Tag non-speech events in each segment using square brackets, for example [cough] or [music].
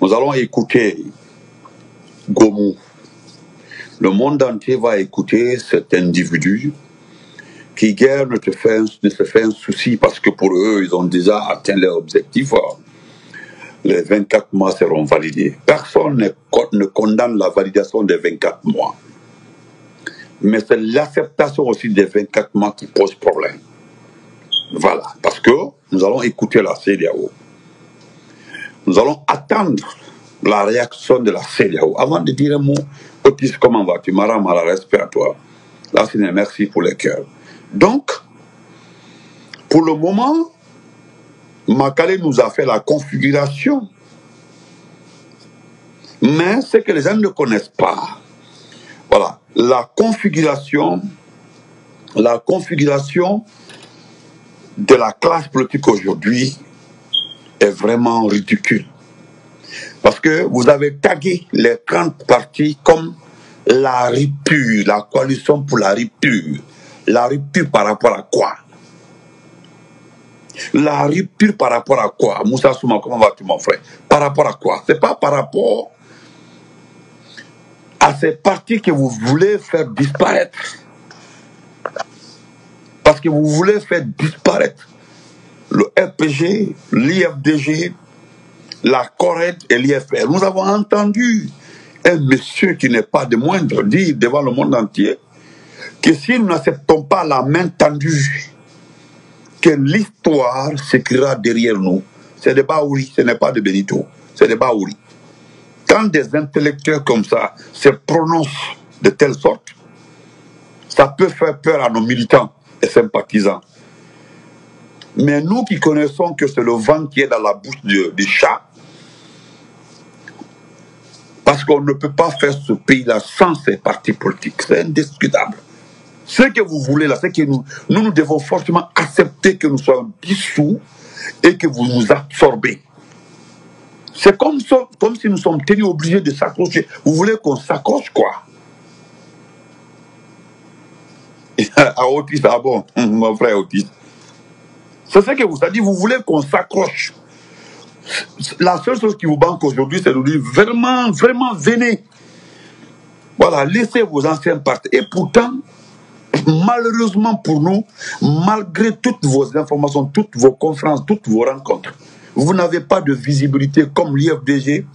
Nous allons écouter Gomu. Le monde entier va écouter cet individu qui guère ne, ne se fait un souci parce que pour eux, ils ont déjà atteint leur objectif. Les 24 mois seront validés. Personne ne, ne condamne la validation des 24 mois. Mais c'est l'acceptation aussi des 24 mois qui pose problème. Voilà, parce que nous allons écouter la CDAO. Nous allons attendre la réaction de la CDAO. Avant de dire un mot, Otis, comment vas-tu? Maram, à respect à toi. Là, merci pour les cœurs. Donc, pour le moment, Makale nous a fait la configuration. Mais ce que les gens ne connaissent pas, voilà, la configuration, la configuration de la classe politique aujourd'hui est vraiment ridicule. Parce que vous avez tagué les 30 partis comme la rupture, la coalition pour la rupture. La rupture par rapport à quoi? La rupture par rapport à quoi? Moussa Souma, comment vas-tu mon frère? Par rapport à quoi? C'est pas par rapport à ces partis que vous voulez faire disparaître. Parce que vous voulez faire disparaître le RPG, l'IFDG, la Corée et l'IFR. Nous avons entendu un monsieur qui n'est pas de moindre dire devant le monde entier que si nous n'acceptons pas la main tendue, que l'histoire s'écrira derrière nous. C'est de Baouri, ce n'est pas de Benito, c'est de Baouri. Quand des intellectuels comme ça se prononcent de telle sorte, ça peut faire peur à nos militants et sympathisants. Mais nous qui connaissons que c'est le vent qui est dans la bouche du, du chat, parce qu'on ne peut pas faire ce pays-là sans ces partis politiques, c'est indiscutable. Ce que vous voulez là, c'est que nous, nous, nous devons fortement accepter que nous soyons dissous et que vous nous absorbez. C'est comme, comme si nous sommes tenus obligés de s'accrocher. Vous voulez qu'on s'accroche quoi? À [laughs] Otis, ah bon, [laughs] mon frère Otis. C'est ce que vous avez dit, vous voulez qu'on s'accroche. La seule chose qui vous manque aujourd'hui, c'est de dire vraiment, vraiment, venez. Voilà, laissez vos anciens partir. Et pourtant, malheureusement pour nous, malgré toutes vos informations, toutes vos conférences, toutes vos rencontres, vous n'avez pas de visibilité comme l'IFDG,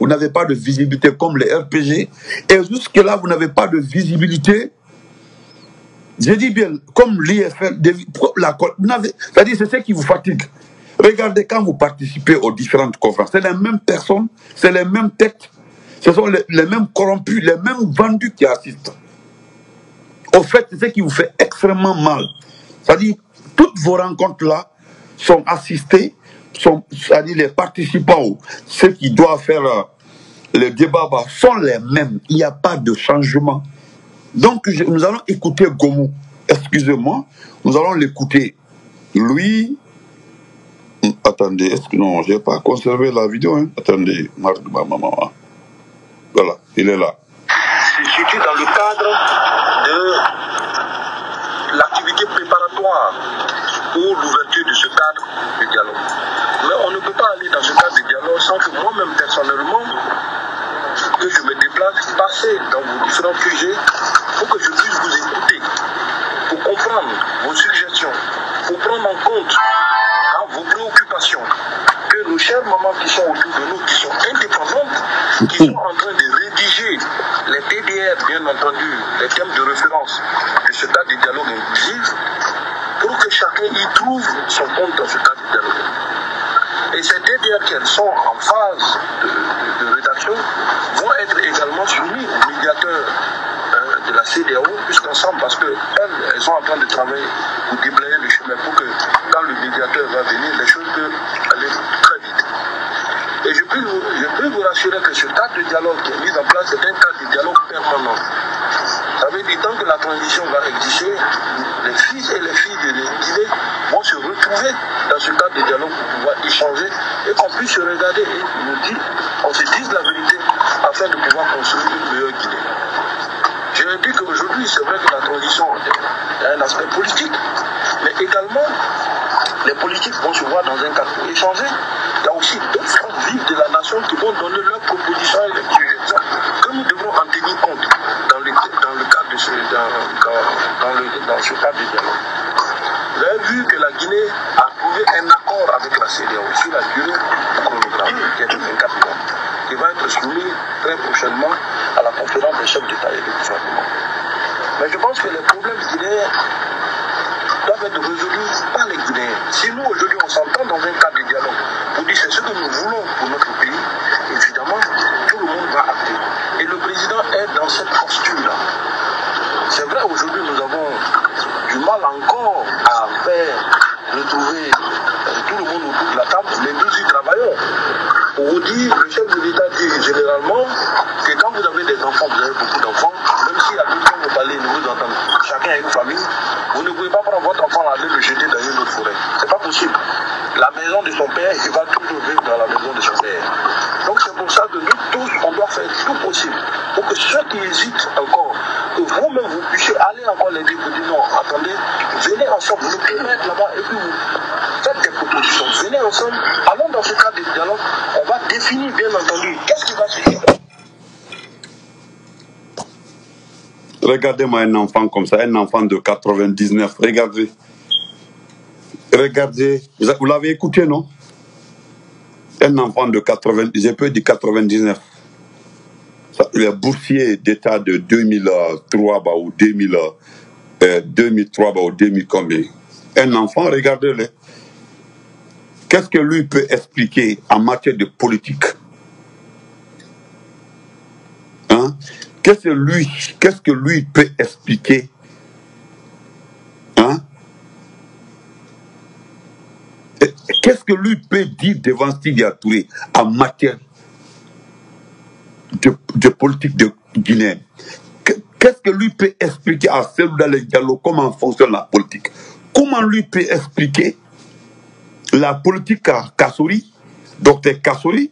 vous n'avez pas de visibilité comme les RPG, et jusque-là, vous n'avez pas de visibilité, je dis bien, comme l'IFL, c'est-à-dire c'est ce qui vous fatigue. Regardez quand vous participez aux différentes conférences, c'est les mêmes personnes, c'est les mêmes têtes, ce sont les, mêmes corrompus, les mêmes vendus qui assistent. Au fait, c'est ce qui vous fait extrêmement mal. C'est-à-dire, toutes vos rencontres-là sont assistées, sont, c'est-à-dire les participants, ceux qui doivent faire euh, le débat sont les mêmes. Il n'y a pas de changement. Donc, nous allons écouter Gomu. Excusez-moi, nous allons l'écouter. Lui, hum, attendez, est-ce que non, je n'ai pas conservé la vidéo. Hein? Attendez, Marc, ma maman. Voilà, il est là. se situe dans le cadre de l'activité préparatoire pour l'ouverture de ce cadre de dialogue. Mais on ne peut pas aller dans ce cadre de dialogue sans que moi-même personnellement, que je me déplace, dans vos différents sujets pour que je puisse vous écouter, pour comprendre vos suggestions, pour prendre en compte hein, vos préoccupations, que nos chères mamans qui sont autour de nous, qui sont indépendantes, qui sont en train de rédiger les TDR, bien entendu, les thèmes de référence de ce cadre de dialogue inclusif, pour que chacun y trouve son compte dans ce cadre de dialogue. Et ces TDR qu'elles sont en phase de, rédaction vont être également soumis au médiateur euh, de la CDAO, puisqu'ensemble, parce qu'elles elles sont en train de travailler pour déblayer le chemin pour que quand le médiateur va venir, les choses peuvent aller très vite. Et je peux, vous, je peux vous rassurer que ce cadre de dialogue qui est mis en place, c'est un cadre de dialogue permanent. Ça veut dire tant que la transition va exister, les fils et les filles de l'Élysée vont se retrouver dans ce cadre de dialogue pour pouvoir échanger et qu'on puisse se regarder et nous dire, on se dise la vérité afin de pouvoir construire une meilleure Guinée. Je dit qu'aujourd'hui, c'est vrai que la transition a un aspect politique, mais également, les politiques vont se voir dans un cadre pour échanger. Il y a aussi d'autres formes vives de la nation qui vont donner leurs propositions et les sujets que nous devrons en tenir compte dans le, dans le dans ce cadre de dialogue. Vous avez vu que la Guinée a trouvé un accord avec la CDAO sur la durée du chronogramme, qui est de 24 mois, qui va être soumis très prochainement à la conférence des chefs d'État et de gouvernement. Mais je pense que les problèmes guinéens doivent être résolus par les Guinéens. Si nous, aujourd'hui, on s'entend dans un cadre de dialogue pour dire c'est ce que nous voulons pour notre pays, évidemment, tout le monde va acter. Et le président est dans cette posture-là. C'est vrai, aujourd'hui, nous avons du mal encore à faire retrouver euh, tout le monde autour de la table, mais nous y travaillons. Pour vous dire, le chef de l'État dit généralement que quand vous avez des enfants, vous avez beaucoup d'enfants, même si à tout temps vous nous vous chacun a une famille, vous ne pouvez pas prendre votre enfant et aller le jeter dans une autre forêt. C'est pas possible. La maison de son père, il va toujours vivre dans la maison de son père. Donc c'est pour ça que nous tous, on doit faire tout possible pour que ceux qui hésitent encore, que vous-même vous puissiez aller encore les dire non, attendez, venez ensemble, vous pouvez mettre là-bas et puis vous faites des propositions. Venez ensemble, allons dans ce cadre de dialogue, on va définir bien entendu qu'est-ce qui va se faire. Regardez-moi un enfant comme ça, un enfant de 99. Regardez. Regardez. Vous l'avez écouté, non? Un enfant de 80, j'ai peu dit 99. Ça, Il est boursier d'État de 2003 bah, ou 2000, euh, 2003 bah, ou 2000 combien? Un enfant, regardez-le. Qu'est-ce que lui peut expliquer en matière de politique? Hein? Qu'est-ce que lui, qu'est-ce que lui peut expliquer? Hein? Qu'est-ce que lui peut dire devant Sidi Touré en matière de, de politique de Guinée? Que- Qu'est-ce que lui peut expliquer à Selouda Diallo comment fonctionne la politique? Comment lui peut expliquer la politique à Kassouri, docteur Kassouri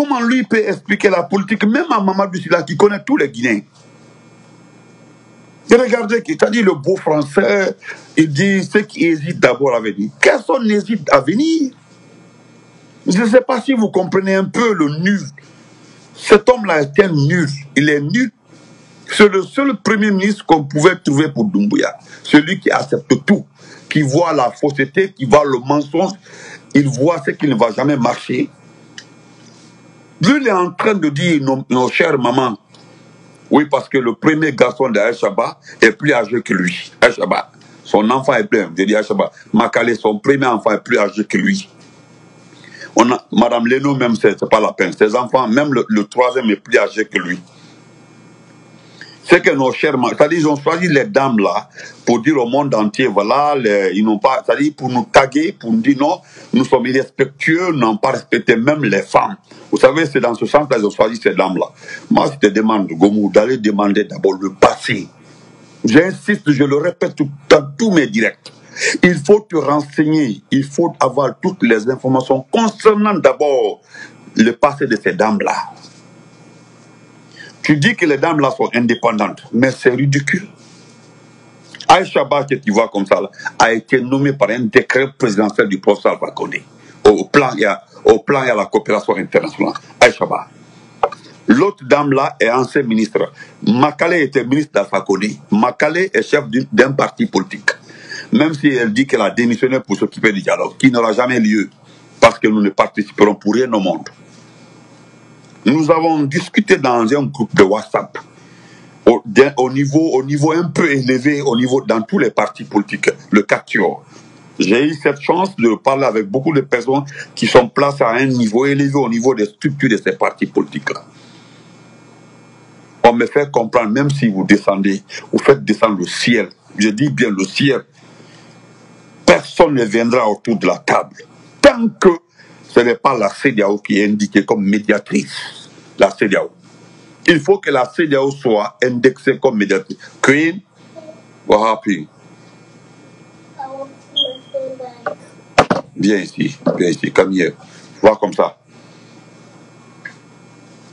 Comment lui peut expliquer la politique même à Mamadou Silla qui connaît tous les Guinéens? Et regardez, c'est-à-dire le beau français, il dit ceux qui hésitent d'abord à venir. Personne n'hésite à venir. Je ne sais pas si vous comprenez un peu le nul. Cet homme-là est un nul. Il est nul. C'est le seul premier ministre qu'on pouvait trouver pour Doumbouya. Celui qui accepte tout, qui voit la fausseté, qui voit le mensonge, il voit ce qui ne va jamais marcher. Lui, il est en train de dire, nos, chères mamans, oui, parce que le premier garçon de est plus âgé que lui. Son enfant est plus, je dis Shaba, Makale, son premier enfant est plus âgé que lui. On a, Madame Leno, même, c'est pas la peine. Ses enfants, même le troisième est plus âgé que lui. C'est que nos chers, c'est-à-dire ils ont choisi les dames là pour dire au monde entier, voilà, ils n'ont pas, c'est-à-dire pour nous taguer, pour nous dire non, nous sommes irrespectueux, n'avons pas respecté même les femmes. Vous savez, c'est dans ce sens-là qu'ils ont choisi ces dames là. Moi, je te demande, Gomou, d'aller demander d'abord le passé. J'insiste, je le répète dans tous mes directs. Il faut te renseigner, il faut avoir toutes les informations concernant d'abord le passé de ces dames-là. Tu dis que les dames-là sont indépendantes, mais c'est ridicule. Aïcha que tu vois comme ça, là, a été nommée par un décret présidentiel du professeur Alpha au, plan au plan et à la coopération internationale. Aïcha. L'autre dame là est ancien ministre. Makale était ministre d'Alpha. Makale est chef d'un parti politique. Même si elle dit qu'elle a démissionné pour s'occuper du dialogue, qui n'aura jamais lieu, parce que nous ne participerons pour rien au monde. Nous avons discuté dans un groupe de WhatsApp au, niveau, au niveau un peu élevé, au niveau dans tous les partis politiques, le CATIO. J'ai eu cette chance de parler avec beaucoup de personnes qui sont placées à un niveau élevé au niveau des structures de ces partis politiques-là. On me fait comprendre, même si vous descendez, vous faites descendre le ciel, je dis bien le ciel, personne ne viendra autour de la table. Tant que ce n'est pas la CDAO qui est indiquée comme médiatrice, la CDAO. Il faut que la CDAO soit indexée comme médiatrice. Queen, what happened? Viens ici, viens ici, come here. Vois comme ça.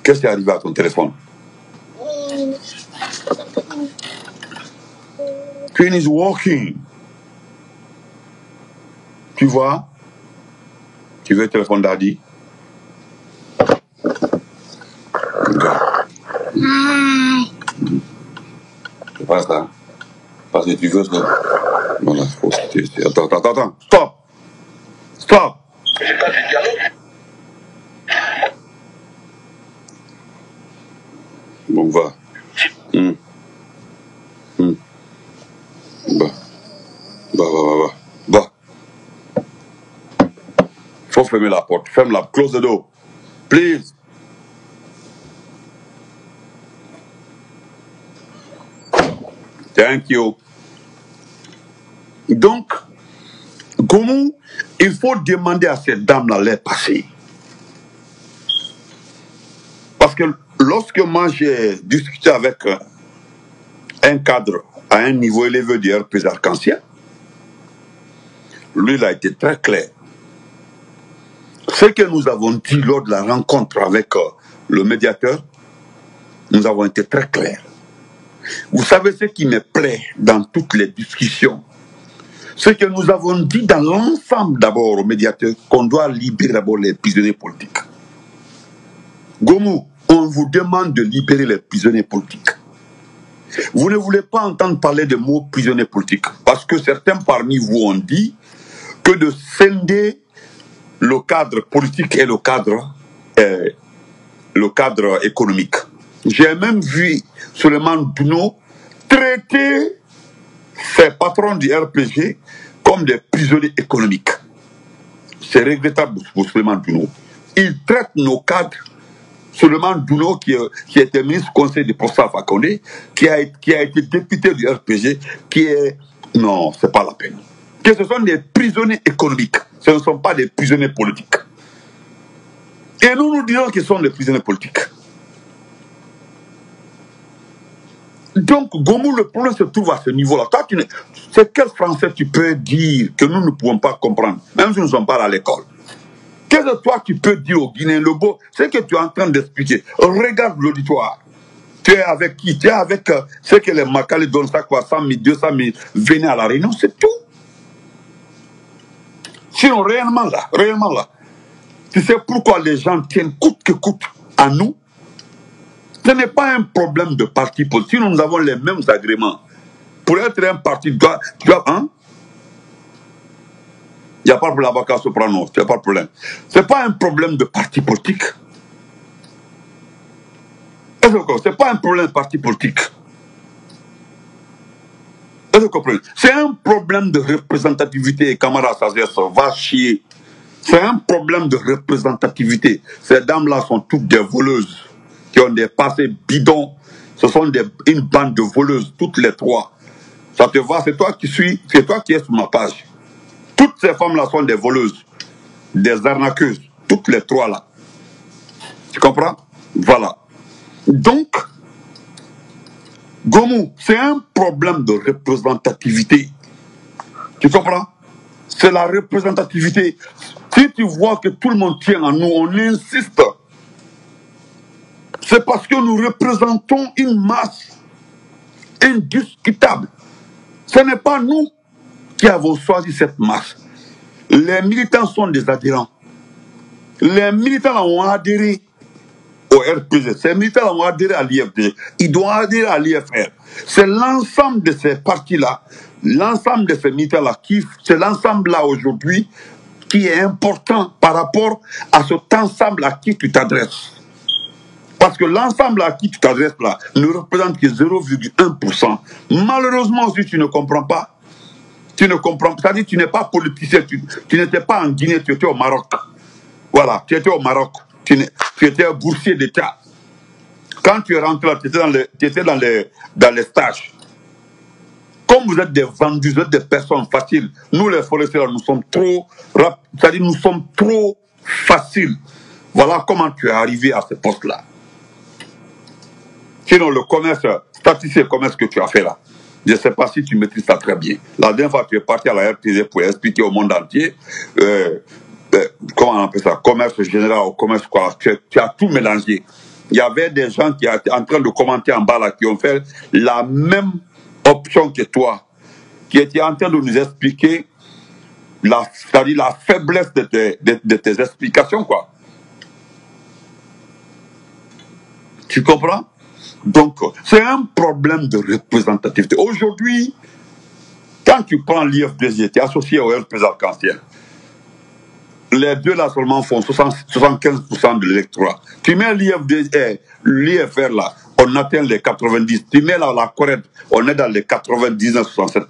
Qu'est-ce qui est arrivé à ton téléphone? Queen is walking. Tu vois? Tu veux téléphone daddy? C'est pas ça. Parce que tu veux ça. Voilà, faut Attends, attends, attends. Stop. Stop. J'ai pas de dialogue. Bon, va. Hum. Hum. Va. Va, va, va, va. Va. Faut fermer la porte. Ferme la. Close the door. Please. Thank you. Donc, comment il faut demander à cette dame-là passer. Parce que lorsque moi j'ai discuté avec un cadre à un niveau élevé du RPZ arc-en-ciel, lui, il a été très clair. Ce que nous avons dit lors de la rencontre avec euh, le médiateur, nous avons été très clairs. Vous savez ce qui me plaît dans toutes les discussions? Ce que nous avons dit dans l'ensemble d'abord au médiateur, qu'on doit libérer d'abord les prisonniers politiques. Gomu, on vous demande de libérer les prisonniers politiques. Vous ne voulez pas entendre parler de mots prisonniers politiques, parce que certains parmi vous ont dit que de scinder le cadre politique et le cadre, euh, le cadre économique. J'ai même vu Suleiman Duno traiter ses patrons du RPG comme des prisonniers économiques. C'est regrettable pour Suleiman. Il traite nos cadres Suleiman Duno, qui, qui était ministre du conseil de Posta Fakone, qui a, qui a été député du RPG, qui est... Non, c'est pas la peine. Que ce sont des prisonniers économiques, ce ne sont pas des prisonniers politiques. Et nous nous disons qu'ils sont des prisonniers politiques. Donc, Gomu, le problème se trouve à ce niveau-là. C'est quel français tu peux dire que nous ne pouvons pas comprendre, même si nous ne sommes pas à l'école? Qu'est-ce que toi tu peux dire au Guinéens le beau C'est que tu es en train d'expliquer. Regarde l'auditoire. Tu es avec qui? Tu es avec euh, ce que les Makali donnent ça quoi 100 000, 200 000. Venez à la réunion, c'est tout. Sinon, réellement là, réellement là, tu sais pourquoi les gens tiennent coûte que coûte à nous? Ce n'est pas un problème de parti politique. Sinon, nous avons les mêmes agréments. Pour être un parti, tu dois, hein? Il n'y a pas de l'avocat soprano, il n'y a pas de problème. Ce n'est pas un problème de parti politique. Ce n'est pas un problème de parti politique? C'est un problème de représentativité, camarades ça va chier. C'est un problème de représentativité. Ces dames-là sont toutes des voleuses, qui ont des passés bidons. Ce sont des, une bande de voleuses, toutes les trois. Ça te va, c'est toi qui suis, c'est toi qui es sur ma page. Toutes ces femmes-là sont des voleuses, des arnaqueuses, toutes les trois là. Tu comprends? Voilà. Donc, Gomu, c'est un problème de représentativité. Tu comprends? C'est la représentativité. Si tu vois que tout le monde tient à nous, on insiste. C'est parce que nous représentons une masse indiscutable. Ce n'est pas nous qui avons choisi cette marche. Les militants sont des adhérents. Les militants ont adhéré au RPG. Ces militants ont adhéré à l'IFD. Ils doivent adhérer à l'IFR. C'est l'ensemble de ces partis-là, l'ensemble de ces militants-là, c'est l'ensemble-là aujourd'hui qui est important par rapport à cet ensemble à qui tu t'adresses. Parce que l'ensemble à qui tu t'adresses là ne représente que 0,1%. Malheureusement, si tu ne comprends pas, tu ne comprends pas. C'est-à-dire tu n'es pas politicien. Tu, n'étais pas en Guinée, tu étais au Maroc. Voilà, tu étais au Maroc. Tu, étais un boursier d'État. Quand tu es rentré là, tu étais, dans les, dans, les, stages. Comme vous êtes des vendus, vous êtes des personnes faciles. Nous, les forestiers, nous sommes trop... C'est-à-dire nous sommes trop faciles. Voilà comment tu es arrivé à ce poste-là. Sinon, le commerce, statistique le commerce que tu as fait là, je ne sais pas si tu maîtrises ça très bien. La dernière fois, tu es parti à la RTZ pour expliquer au monde entier, euh, comment on appelle ça, commerce général ou commerce quoi. Tu, as tout mélangé. Il y avait des gens qui étaient en train de commenter en bas là, qui ont fait la même option que toi, qui étaient en train de nous expliquer la, la faiblesse de tes, de tes explications, quoi. Tu comprends? Donc, c'est un problème de représentativité. Aujourd'hui, quand tu prends l'IFDG, tu es associé au RPS Arc-en-Ciel. Les deux là seulement font 60 75% de l'électorat. Tu mets l'IFDG, l'IFR là, on atteint les 90. Tu mets là la Corée, on est dans les 99-67%.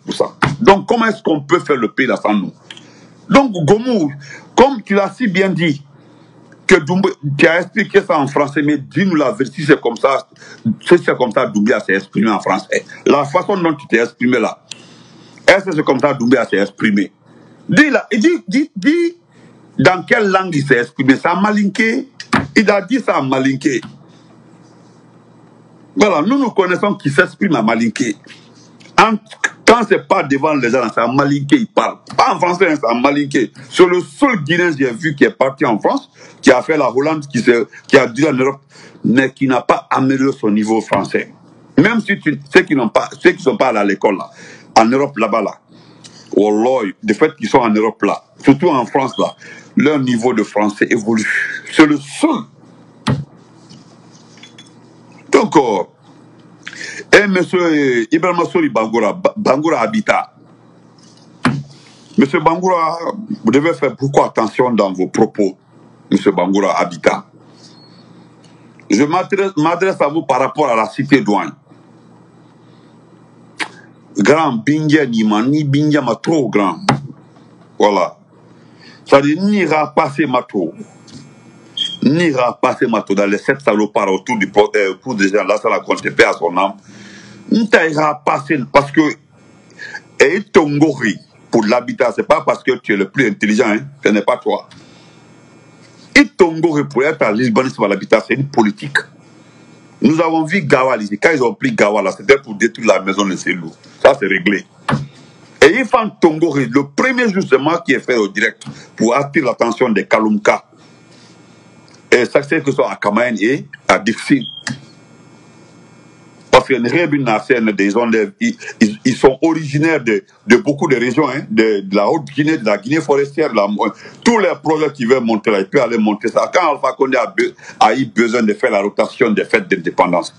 Donc comment est-ce qu'on peut faire le pays là sans nous? Donc Gomou, comme tu l'as si bien dit, que tu as expliqué ça en français, mais dis-nous la vérité, c'est comme ça, c'est comme ça Doumbia s'est exprimé en français. La façon dont tu t'es exprimé là, est-ce que c'est comme ça Doumbia s'est exprimé? Dis là, dis, dis, dis, dans quelle langue il s'est exprimé? C'est en malinké. Il a dit ça en malinké. Voilà, nous nous connaissons qui s'exprime en malinké. En, quand c'est pas devant les gens, c'est en malinké, il parle. Pas en français, hein, c'est en malinké. C'est le seul Guinéen que j'ai vu qui est parti en France, qui a fait la Hollande, qui, qui a dit en Europe, mais qui n'a pas amélioré son niveau français. Même si tu, ceux qui n'ont pas, ceux qui sont pas allés à l'école là, en Europe là-bas là, Wallah, de fait qu'ils sont en Europe là, surtout en France là, leur niveau de français évolue. C'est le seul. Donc, euh, et monsieur Ibrahim Sori Bangoura, Bangoura Habitat. Monsieur Bangoura, vous devez faire beaucoup attention dans vos propos, monsieur Bangoura Habitat. Je m'adresse à vous par rapport à la cité douane. Grand Bingia ni Bingia ma trop grand. Voilà. Ça dit, n'ira passer ma trop. N'ira passer ma trop dans les sept salopards autour du euh, pour des gens. Là, ça la compte à son âme. N'ira passer parce que, et Tongori, pour l'habitat, c'est pas parce que tu es le plus intelligent, hein, ce n'est pas toi. Et Tongori, pour être à Lisbonne, sur l'habitat, c'est une politique. Nous avons vu Gawal ici. Quand ils ont pris Gawal, c'était pour détruire la maison de Selou. Ça, c'est réglé. Et Ifan Tongori, le premier justement qui est fait au direct pour attirer l'attention des Kalumka. Et ça, c'est que ce soit à Kamaen et à Dixie. Parce que ils, ils, ils sont originaires de, beaucoup de régions, hein, de, la Haute-Guinée, de la Guinée forestière, la, tous les projets qui veulent monter là, ils peuvent aller monter ça. Quand Alpha Condé a, a, eu besoin de faire la rotation des fêtes d'indépendance,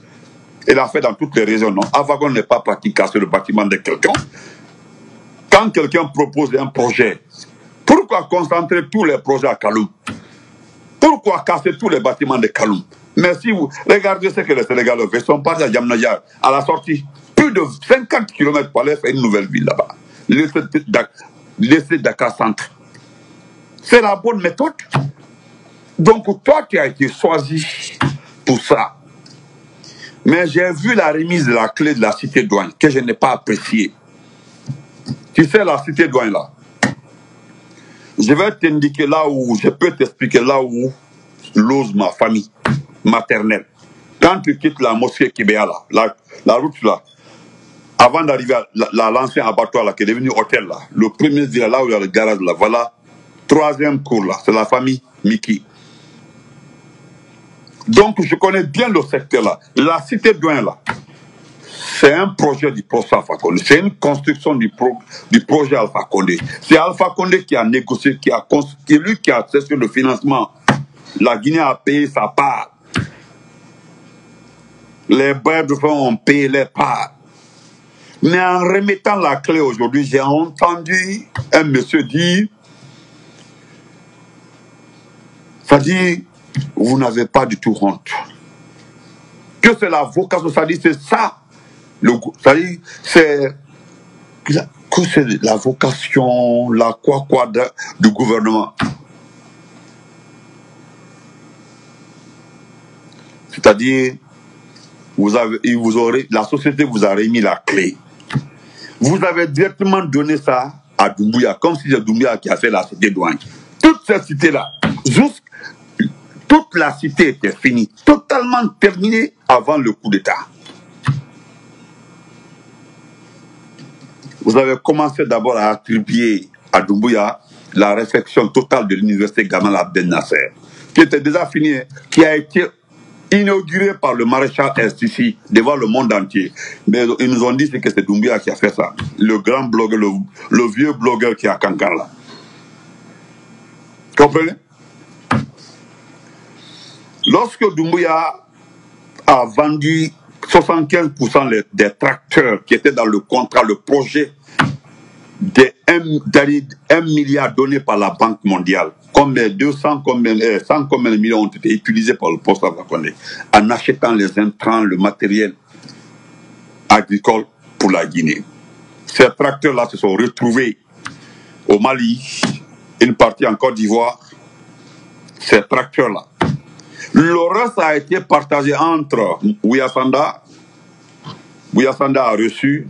il a fait dans toutes les régions, non? Alpha Condé n'est pas parti casser le bâtiment de quelqu'un. Quand quelqu'un propose un projet, pourquoi concentrer tous les projets à Kaloum Pourquoi casser tous les bâtiments de Kaloum mais si vous regardez ce que les Sénégalais font, ils sont partis à Jamnaya, à la sortie, plus de 50 km pour aller faire une nouvelle ville là-bas. Laisser Dakar Centre. C'est la bonne méthode. Donc toi, tu as été choisi pour ça. Mais j'ai vu la remise de la clé de la cité douane que je n'ai pas appréciée. Tu sais, la cité douane là. Je vais t'indiquer là où, je peux t'expliquer là où lose ma famille maternelle. Quand tu quittes la mosquée Kibéa, là, la, route là, avant d'arriver à l'ancien abattoir là, qui est devenu hôtel là, le premier village là où il y a le garage là, voilà, troisième cour là, c'est la famille Miki. Donc je connais bien le secteur là. La cité Douin là, c'est un projet du projet Alpha Condé. C'est une construction du, pro, du projet Alpha Condé. C'est Alpha Condé qui a négocié, qui a qui lui qui a cessé le financement. La Guinée a payé sa part. Les brefs de ont payé les parts. Mais en remettant la clé aujourd'hui, j'ai entendu un monsieur dire, ça dit, vous n'avez pas du tout honte. Que c'est la vocation, ça dit, c'est ça. Le, c'est que c'est la vocation, la quoi quoi de, du gouvernement. C'est-à-dire, vous avez, vous la société vous a remis la clé. Vous avez directement donné ça à Doumbouya, comme si c'est Doumbouya qui a fait la cité douane. Toute cette cité-là, toute la cité était finie, totalement terminée avant le coup d'État. Vous avez commencé d'abord à attribuer à Doumbouya la réflexion totale de l'université Gamal Abdel Nasser, qui était déjà finie, qui a été inauguré par le maréchal STC devant le monde entier. Mais ils nous ont dit que c'est Doumbia qui a fait ça. Le grand blogueur, le, vieux blogueur qui à Kankan là. Comprenez? Lorsque Doumbouya a vendu 75% les- des tracteurs qui étaient dans le contrat, le projet de 1, milliard donné par la Banque mondiale. Combien 200, combien, eh, 100 combien de millions ont été utilisés par le poste Alpha Condé en achetant les intrants, le matériel agricole pour la Guinée. Ces tracteurs-là se sont retrouvés au Mali, une partie en Côte d'Ivoire, ces tracteurs-là. Le reste a été partagé entre Ouyasanda. Ouyasanda a reçu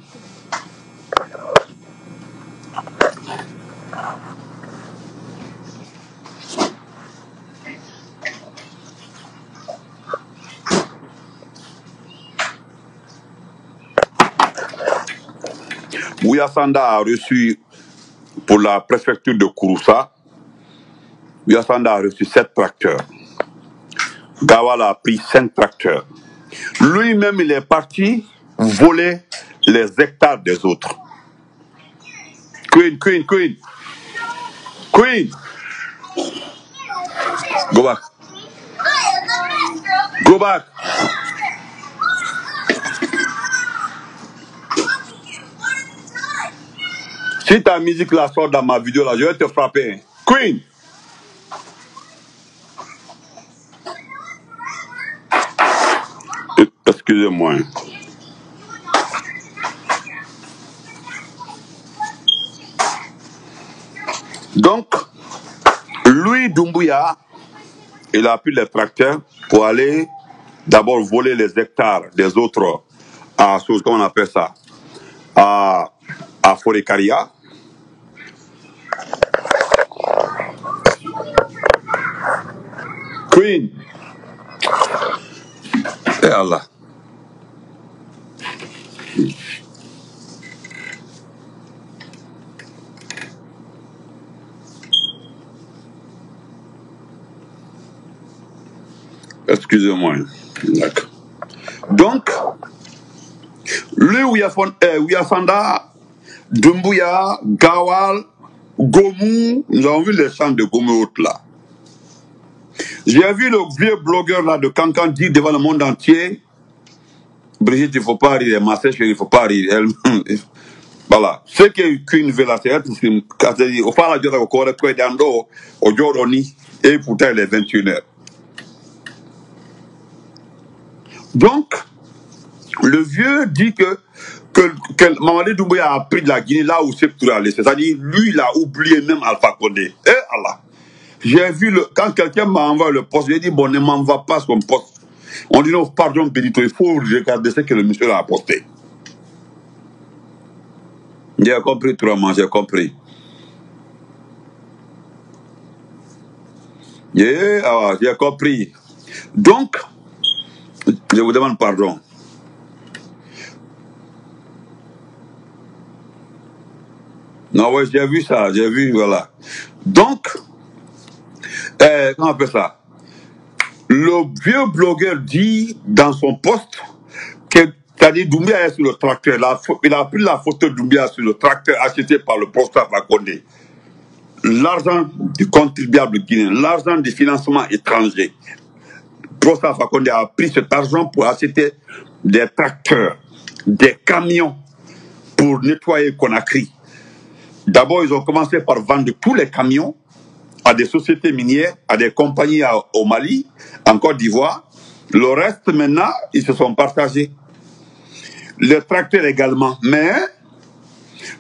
Ouyasanda a reçu pour la préfecture de Kouroussa, Ouyasanda a reçu 7 tracteurs. Gawal a pris 5 tracteurs. Lui-même, il est parti voler les hectares des autres. Queen, Queen, Queen. Queen. Go back. Go back. Si ta musique la sort dans ma vidéo là, je vais te frapper. Queen. Excusez-moi. Donc, lui, Doumbouya, il a pris les tracteurs pour aller d'abord voler les hectares des autres à, comment on appelle ça, à, à Forécaria. Queen. Eh Allah. Excusez-moi. D'accord. Donc, lui, euh, Ouyafanda, Dumbuya, Gawal, Gomu, nous avons vu les champs de Gomu là. J'ai vu le vieux blogueur là de Cancan dire devant le monde entier, Brigitte, il ne faut pas rire, ma chérie, il ne faut pas rire. [laughs] Voilà. Ce que Queen veut là, c'est au fond, la journée, au corps, quoi, dans au jour, on y, et pourtant, il est 21 heures. Donc, le vieux dit que, que, que a pris de la Guinée là où c'est Touré allé. C'est-à-dire, lui, il a oublié même Alpha Condé. Eh Allah. J'ai vu, le, quand quelqu'un m'a envoyé le poste, j'ai dit, bon, ne m'envoie pas son poste. On dit, non, pardon, Benito, il faut regarder ce que le monsieur a apporté. J'ai compris, Touraman, j'ai compris. Yeah, ah, j'ai compris. Donc, je vous demande pardon. Non, ouais, j'ai vu ça, j'ai vu, voilà. Donc, euh, comment on appelle ça Le vieux blogueur dit dans son poste que c'est-à-dire Doumbia est sur le tracteur. Il a pris la photo de Doumbia sur le tracteur acheté par le poste à Condé. L'argent du contribuable guinéen, l'argent du financement étranger. Prosta Fakonde a pris cet argent pour acheter des tracteurs, des camions pour nettoyer Conakry. D'abord, ils ont commencé par vendre tous les camions à des sociétés minières, à des compagnies au Mali, en Côte d'Ivoire. Le reste, maintenant, ils se sont partagés. Les tracteurs également. Mais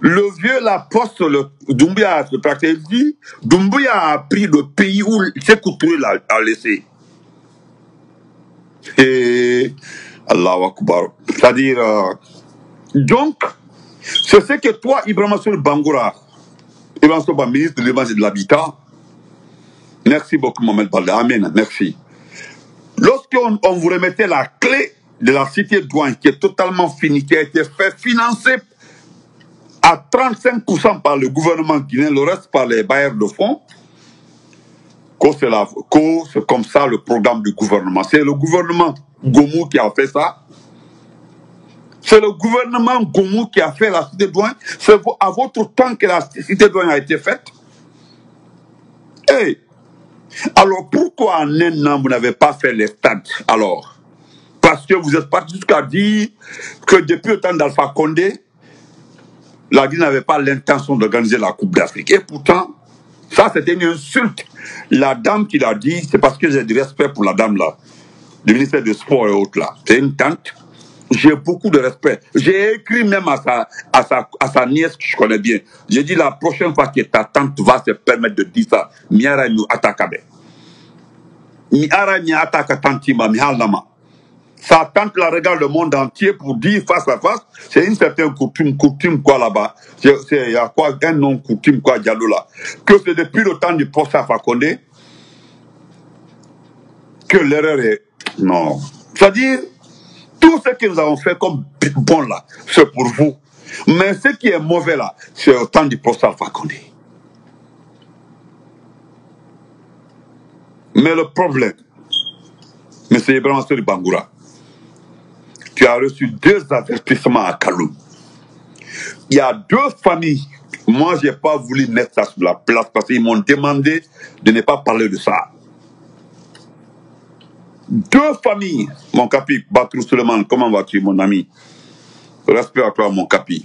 le vieux, la poste, le Doumbia, le tracteur, dit, Doumbia a pris le pays où Touré l'a a laissé. Et Allahu Akbar. C'est-à-dire, euh, donc, c'est ce que toi, Ibrahim Bangoura, Ibrahim Soul, ministre de et de l'Habitat, merci beaucoup, Mohamed Balde. Amen, merci. Lorsqu'on on vous remettait la clé de la cité douane qui est totalement finie, qui a été fait financer à 35% par le gouvernement guinéen, le reste par les bailleurs de fonds, c'est comme ça le programme du gouvernement. C'est le gouvernement Gomou qui a fait ça. C'est le gouvernement Gomou qui a fait la cité douane. C'est à votre temps que la cité douane a été faite. Eh, alors pourquoi en un an vous n'avez pas fait les stades alors? Parce que vous êtes parti jusqu'à dire que depuis le temps d'Alpha Condé, la Guinée n'avait pas l'intention d'organiser la Coupe d'Afrique. Et pourtant, ça c'était une insulte. La dame qui l'a dit, c'est parce que j'ai du respect pour la dame là, du ministère du Sport et autres là. C'est une tante. J'ai beaucoup de respect. J'ai écrit même à sa, à, sa, à sa nièce que je connais bien. J'ai dit la prochaine fois que ta tante va se permettre de dire ça, miara nous attaque. Miara ni attaque tantima, mi halama. Sa tante la regarde le monde entier pour dire face à face. C'est une certaine coutume, coutume quoi là-bas? C'est, a quoi, un nom coutume quoi, Diallo là? Que c'est depuis le temps du procès Fakonde que l'erreur est, non. C'est-à-dire, tout ce que nous avons fait comme bon là, c'est pour vous. Mais ce qui est mauvais là, c'est au temps du procès Fakonde. Mais le problème, M. Ibrahim Sori Bangoura, tu as reçu deux avertissements à Kaloum. Il y a deux familles. Moi, je n'ai pas voulu mettre ça sur la place parce qu'ils m'ont demandé de ne pas parler de ça. Deux familles, mon capi, Batrou comment vas-tu, mon ami? Respect à toi, mon capi.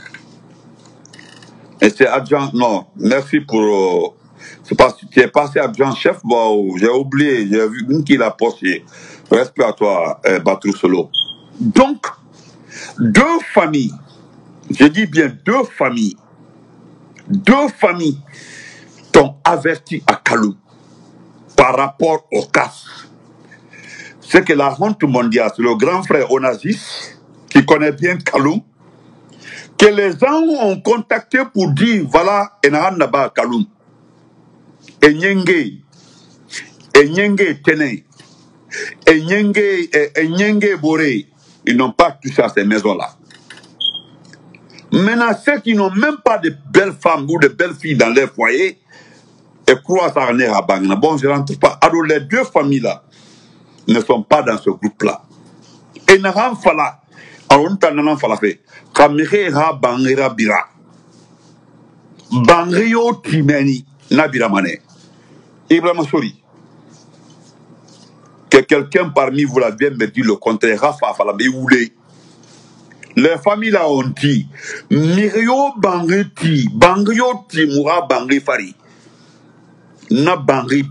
Et c'est adjoint, non, merci pour. Euh, c'est tu es passé adjoint chef, bon, j'ai oublié, j'ai vu une qui l'a posté. Respect à toi, euh, Batrou. Donc, deux familles, je dis bien deux familles, deux familles t'ont averti à Kalou par rapport au cas. C'est que la honte mondiale, c'est le grand frère Onassis, qui connaît bien Kalou, que les gens ont contacté pour dire, voilà, Enahan Naba Kalou, et Nyenge, et Nyenge Tene, et Nyenge, et Nyenge Boré, ils n'ont pas touché à ces maisons-là. Maintenant, ceux qui n'ont même pas de belles femmes ou de belles filles dans leur foyer, et croient à Bangna. Bon, je ne rentre pas. Alors, les deux familles-là ne sont pas dans ce groupe-là. Et Naran Fala, alors t'a Naran Fala fait, Kamire ha Bangira Bira. Bangrio Timeni, Nabira Mane. Ibrahim Sori que quelqu'un parmi vous la vienne me dire le contraire. Rafa Falabe Oulé. Les familles là ont dit Mirio Bangri Bangrio Timura Bangri Fari. Na Bangri.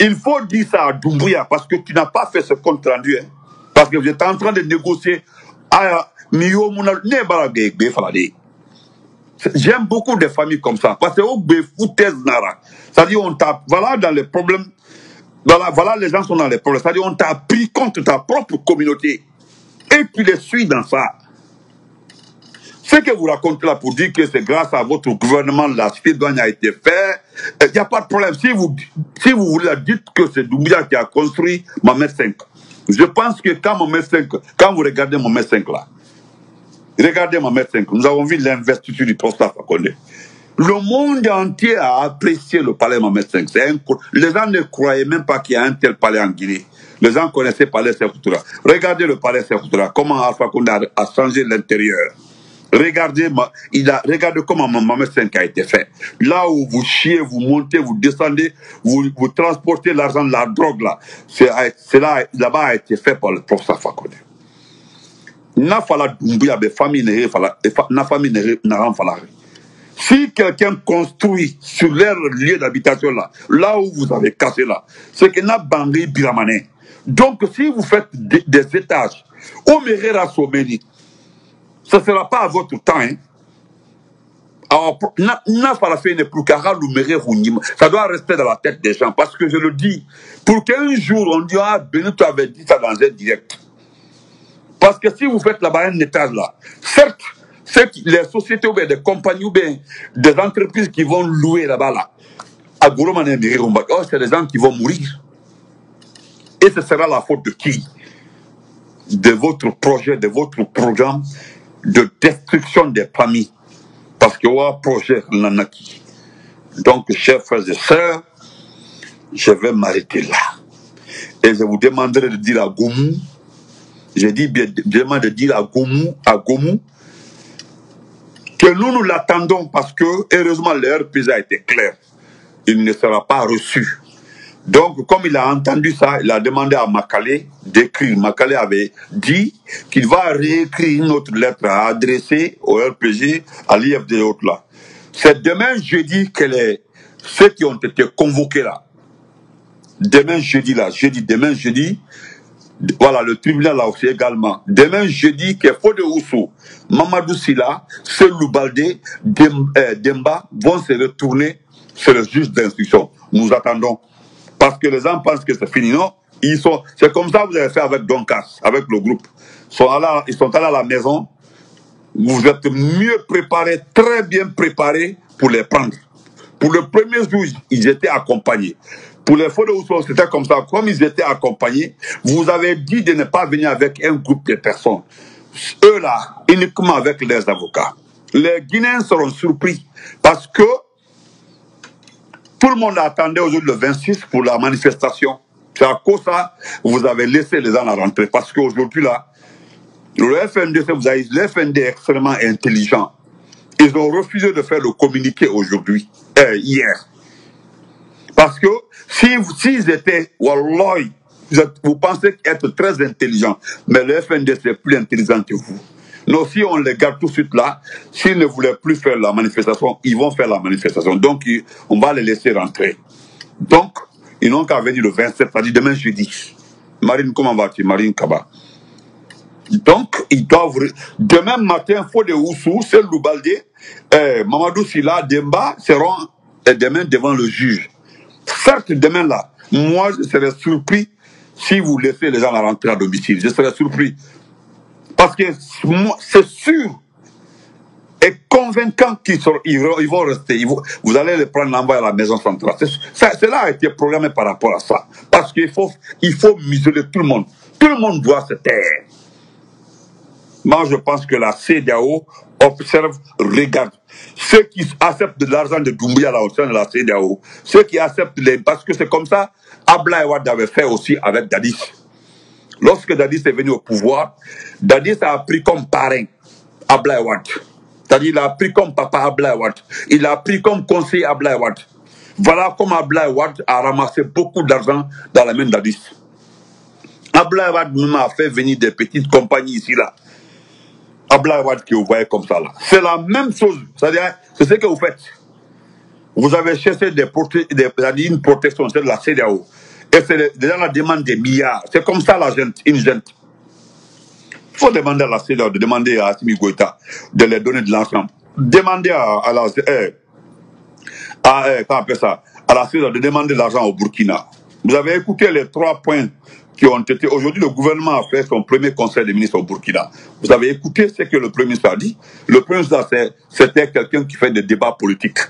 Il faut dire ça à Doumbouya parce que tu n'as pas fait ce compte rendu. Hein, parce que vous êtes en train de négocier. Ah, Falade. J'aime beaucoup des familles comme ça. Parce que au nara. C'est-à-dire, on voilà dans les problèmes, voilà, les gens sont dans les problèmes. C'est-à-dire, on t'a pris contre ta propre communauté. Et tu les suis dans ça. Ce que vous racontez là pour dire que c'est grâce à votre gouvernement, la citoyenne a été faite, il n'y a pas de problème. Si vous, si vous voulez dites que c'est Doumbia qui a construit Mamet 5. Je pense que quand Mamet 5, quand vous regardez Mamet 5 là, Regardez mère 5. Nous avons vu l'investiture du Prostate Fakonde. Le monde entier a apprécié le palais Mohamed 5. Les gens ne croyaient même pas qu'il y a un tel palais en Guinée. Les gens connaissaient le palais Sekoutoura. Regardez le palais Sekoutoura, comment Alpha Condé a changé l'intérieur. Regardez, il a, regardez comment Mohamed 5 a été fait. Là où vous chiez, vous montez, vous descendez, vous, vous transportez l'argent, la drogue là. C'est là, là-bas a été fait par le famille ne fala na famille na si quelqu'un construit sur leur lieu d'habitation là là où vous avez cassé là c'est que n'a bandé biramane donc si vous faites des, des étages au Merera Someni ce ne sera pas à votre temps hein alors, Ça doit rester dans la tête des gens. Parce que je le dis, pour qu'un jour on dise, ah, Benito avait dit ça dans un direct. Parce que si vous faites là-bas un étage là, certes, les sociétés ou bien des compagnies ou bien des entreprises qui vont louer là-bas là, à oh, c'est des gens qui vont mourir. Et ce sera la faute de qui? De votre projet, de votre programme de destruction des familles. Parce que un projet nanaki. Donc, chers frères et sœurs, je vais m'arrêter là. Et je vous demanderai de dire à Goumou, j'ai dit bien, de dire à Gomu, à Gomu que nous nous l'attendons parce que, heureusement, leur RPZ a été clair. Il ne sera pas reçu. Donc, comme il a entendu ça, il a demandé à Makale d'écrire. Makale avait dit qu'il va réécrire une autre lettre à adresser au RPG, à l'IFD et autres. C'est demain jeudi que ceux qui ont été convoqués là, demain jeudi là, jeudi, demain jeudi, voilà, le tribunal là aussi également. Demain jeudi, que Fode Oussou, Mamadou Silla, Selou Baldé, euh, Demba vont se retourner sur le juge d'instruction. Nous attendons. Parce que les gens pensent que c'est fini, non? Ils sont, C'est comme ça que vous avez fait avec Doncas, avec le groupe. Ils sont, allés, ils sont allés à la maison, vous êtes mieux préparés, très bien préparés pour les prendre. Pour le premier jour, ils étaient accompagnés. Pour les faux de c'était comme ça. Comme ils étaient accompagnés, vous avez dit de ne pas venir avec un groupe de personnes. Eux là, uniquement avec les avocats. Les Guinéens seront surpris parce que tout le monde attendait aujourd'hui le 26 pour la manifestation. C'est à cause de ça vous avez laissé les gens rentrer. Parce qu'aujourd'hui là, le FND, vous avez, le FND est extrêmement intelligent. Ils ont refusé de faire le communiqué aujourd'hui, euh, hier. Parce que s'ils si, étaient, Wallah, vous pensez être très intelligent, mais le FND c'est plus intelligent que vous. Non, si on les garde tout de suite là, s'ils ne voulaient plus faire la manifestation, ils vont faire la manifestation. Donc, on va les laisser rentrer. Donc, ils n'ont qu'à venir le 27, c'est-à-dire demain jeudi. Marine, comment vas-tu? Marine Kaba. Donc, ils doivent... Demain matin, des Oussou, c'est Loubalde, eh, Mamadou Silla, Demba seront eh, demain devant le juge. Certes, demain là, moi, je serais surpris si vous laissez les gens rentrer à domicile. Je serais surpris. Parce que c'est sûr et convaincant qu'ils ils vont rester. vous allez les prendre en à la maison centrale. Cela a été programmé par rapport à ça. Parce qu'il faut, il museler tout le monde. Tout le monde doit se taire. Moi, je pense que la CDAO observe, regarde. Ceux qui acceptent de l'argent de Doumbouya là, au sein de la CDAO, ceux qui acceptent les... Parce que c'est comme ça, Abla avait fait aussi avec Dadis. Lorsque Dadis est venu au pouvoir, Dadis a pris comme parrain Abla C'est-à-dire, il a pris comme papa Abla Il a pris comme conseiller Abla Voilà comment Abla a ramassé beaucoup d'argent dans la main d'Adis. Abla même a fait venir des petites compagnies ici là Ablaïwad que vous voyez comme ça là. C'est la même chose. C'est-à-dire, c'est ce que vous faites. Vous avez cherché des des, une protection, c'est de la CDAO. Et c'est déjà la demande des milliards. C'est comme ça la gente, une gente. Il faut demander à la CDAO de demander à Assimi Goïta de les donner de l'ensemble. Demandez à, la eh, à, eh, de demander de l'argent au Burkina. Vous avez écouté les trois points qui ont été... Aujourd'hui, le gouvernement a fait son premier conseil des ministres au Burkina. Vous avez écouté ce que le premier ministre a dit Le premier ministre, c'était quelqu'un qui fait des débats politiques.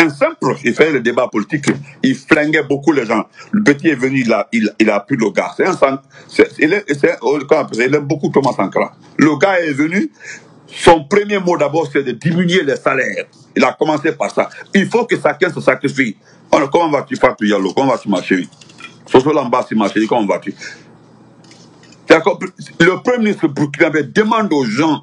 Un simple, il fait des débats politiques, il flinguait beaucoup les gens. Le petit est venu, il a, il, a pris le gars. C'est un il, est, il aime beaucoup Thomas Sankara. Le gars est venu, son premier mot d'abord, c'est de diminuer les salaires. Il a commencé par ça. Il faut que chacun se sacrifie. comment vas-tu, Fatou Yallo Comment vas-tu, ma chérie? Comment vas-tu? Le Premier ministre burkinabé demande aux gens,